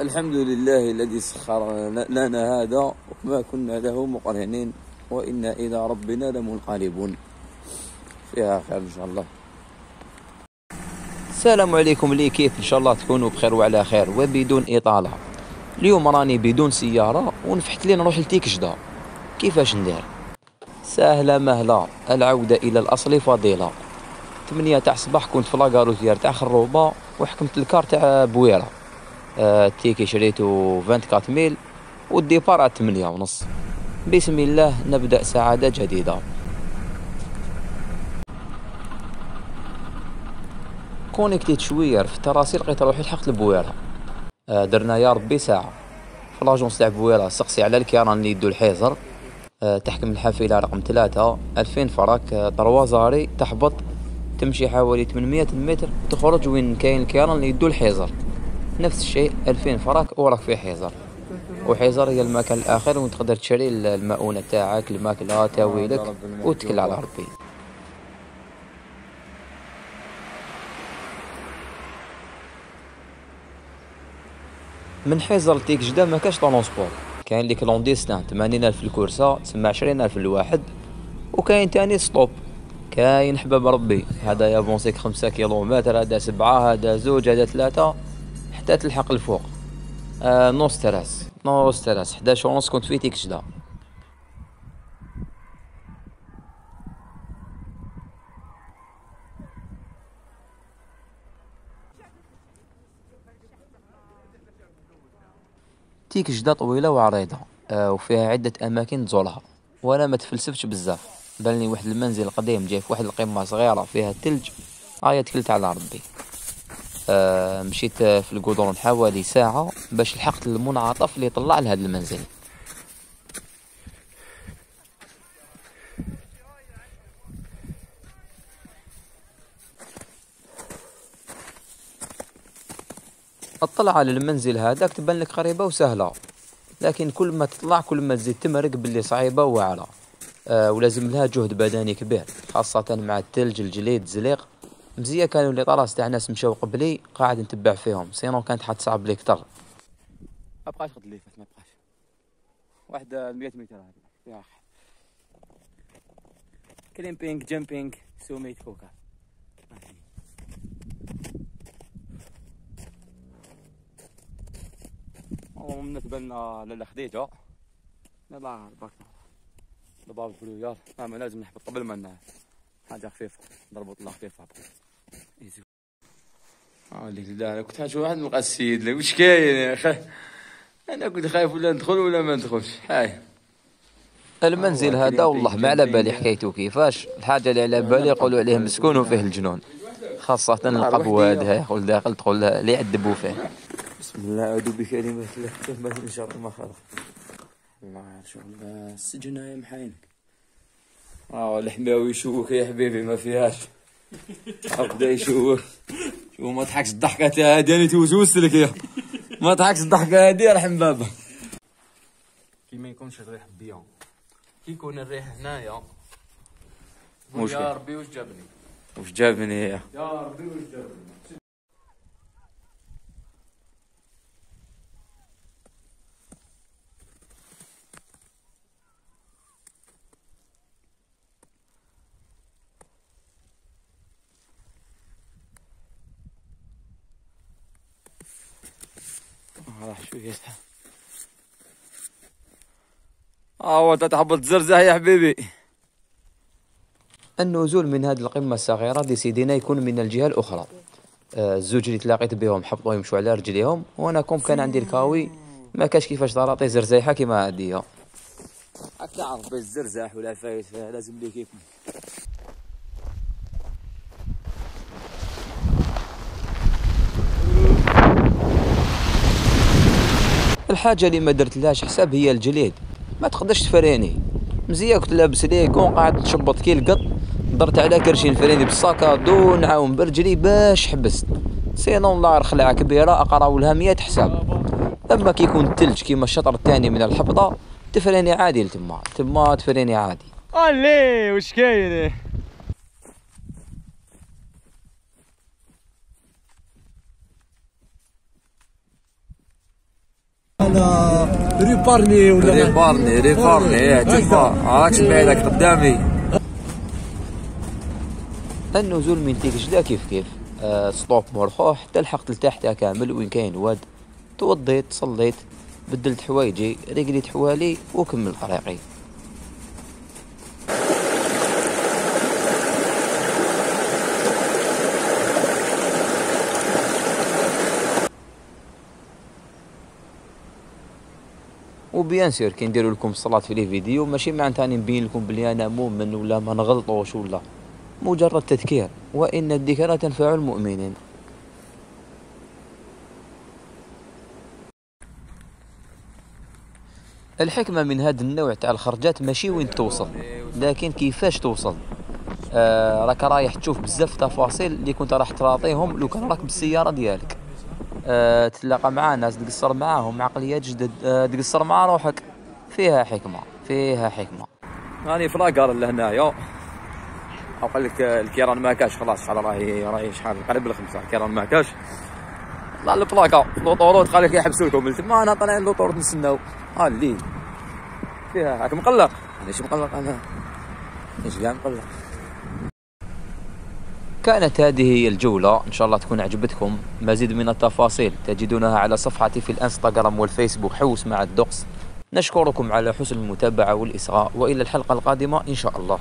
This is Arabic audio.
الحمد لله الذي سخر لنا هذا وما كنا له مقرنين وإنا إلى ربنا لمنقلبون. فيها خير إن شاء الله. السلام عليكم. لي كيف إن شاء الله تكونوا بخير وعلى خير وبدون إطالة. اليوم راني بدون سيارة ونفحت لي نروح لتيكشدا كيفاش ندير؟ سهلة مهلة. العودة إلى الأصل فضيلة. 8 تاع الصباح كنت في لاكاروتيير تاع خروبة وحكمت الكار تاع بويرة. التيكي شريته 24 ميل والديبار على 8 ونص. بسم الله نبدأ سعادة جديدة. كونيكتيت شوية في التراسي لقيت روحي لحقت البويرة. آه، درنا يا ربي ساعه في لاجونس تاع بويره سقسي على الكيران اللي يدو الحيزر. آه، تحكم الحافلة رقم ثلاثة ألفين فرق طروازاري تحبط تمشي حوالي 800 متر تخرج وين كاين الكيران اللي يدو الحيزر. نفس الشيء 2000 فرق وراك في حيزر وحيزر هي المكان الآخر وين تقدر تشري المؤونة تاعك الماكلة تاويلك وتكل على ربي. من حيزر لتيك جدا ما كاش طرونسبور كاين ليك لونديستان 80 ألف الكورسة تسمى 20 ألف الواحد وكاين تاني stop. كاين حباب ربي. هذا يافونسيك خمسة كيلومتر هذا سبعة هذا زوج هذا ثلاثة. حتى تلحق الفوق. آه no stress no stress 11 ونص كنت في تيكجدة تيكجدة طويلة وعريضة. آه وفيها عدة أماكن تزورها. وأنا ما تفلسفتش بزاف. بلني واحد المنزل قديم جاي في واحد القمة صغيرة فيها التلج آية تكلت على ربي. آه مشيت في القدرون حوالي ساعة باش لحقت المنعطف اللي طلع لهذا المنزل. الطلعة للمنزل هذاك تبان لك قريبة وسهلة. لكن كل ما تطلع كل ما تزيد تمرق باللي صعيبة وواعرة آه ولازم لها جهد بدني كبير خاصة مع الثلج الجليد الزليق. مزية كانوا les traces تاع ناس مشاو قبلي قاعد نتبع فيهم. sinon كانت حتصعب لي كتر ما بقاش خد لي ما بقاش واحد 100 متر هذا يا أخي. climbing jumping summit فوكا بالنسبة لنا لالا خديجة لا باك ضباب الفلويات. ما لازم نحبط قبل ما حاجة خفيفة. ضربة الله خفيفة. آه لا أنا كنت حاجة واحد نلقى السيد لك. وش كاين؟ يا أخي أنا كنت خايف ولا ندخل ولا ما ندخلش. هاي. المنزل هذا والله ما على بالي حكايته كيفاش. الحاجة اللي على بالي يقولوا عليه مسكون وفيه الجنون. خاصة القبو هذا يدخل داخل تدخل اللي يعذبوا فيه. بسم الله أعوذ بكلمات الله. التامة من شر ما خلق. الله شغل السجن يا محاينك. آه الحماوي يشوك يا حبيبي ما فيهاش. بدا يشوك شو ما تضحكش الضحكة هادي أنا توسوس لك يا؟ ما تضحكش الضحكة هادي رحم بابا. كي ما يكونش الريح بيان كي يكون الريح هنايا يا ربي وش جابني؟ وش جابني يا ربي وش جابني؟ راح شوية. آه تتحبط زرزح يا حبيبي. النزول من هذه القمة الصغيرة ديسيدينا يكون من الجهة الأخرى. آه، الزوج اللي تلاقيت بهم حبطوا يمشوا على رجليهم. وأنا كوم كان عندي الكاوي. ما كاش كيفاش طراطي زرزيحه كيما عندي راك تعرف باش زرزاح ولا فايت لازم لي كيف. الحاجة اللي ما درت لهاش حساب هي الجليد. ما تقدرش تفريني. مزيان كنت لابس les gants قاعد تشبط كي القط درت على كرشي نفريني بال sac à dos نعاون برجلي باش حبست. sinon الله خلعة كبيرة اقراو لها مية حساب. اما كي يكون كيما الشطر الثاني من الحبطة تفريني عادي لتما. تما تفريني عادي. allez وش كاين؟ أنا ريبارني ولا ريبارني ريبارني إيه، تشوفها راكش بعيدك قدامي النزول من ديك الجدا كيف كيف؟ آه ستوب مرخوح حتى لحقت لتحتها كامل وين كاين واد توضيت صليت بدلت حوايجي رجليت حوالي وكمل طريقي. وبيان سير كي نديرو لكم الصلاة في لي فيديو. ماشي معناتها نبين لكم بلي أنا مؤمن ولا ما نغلطوش ولا. مجرد تذكير. وإن الذكرى تنفع المؤمنين. الحكمة من هذا النوع تاع الخرجات ماشي وين توصل لكن كيفاش توصل؟ آه راك رايح تشوف بزاف تفاصيل اللي كنت راح تراطيهم لو كان راك بالسيارة ديالك. آه تلاقى مع ناس تقصر معاهم عقليات جدد آه تقصر مع روحك. فيها حكمة فيها حكمة. راني في لاكار لهنايا أو قال لك الكيران ما كاش خلاص شحال راهي راهي شحال قريب الخمسه الكيران ما كاش. طلع البلاكا لوطورود قال لك يحبسوا لكم قلت ما أنا طالعين لوطورود نستناو ها الليل فيها هاك مقلق ليش مقلق أنا. ليش كاع مقلق؟ كانت هذه هي الجولة. إن شاء الله تكون عجبتكم مزيد من التفاصيل تجدونها على صفحتي في الإنستغرام والفيسبوك. حوس مع الدقس. نشكركم على حسن المتابعة والإصغاء وإلى الحلقة القادمة إن شاء الله.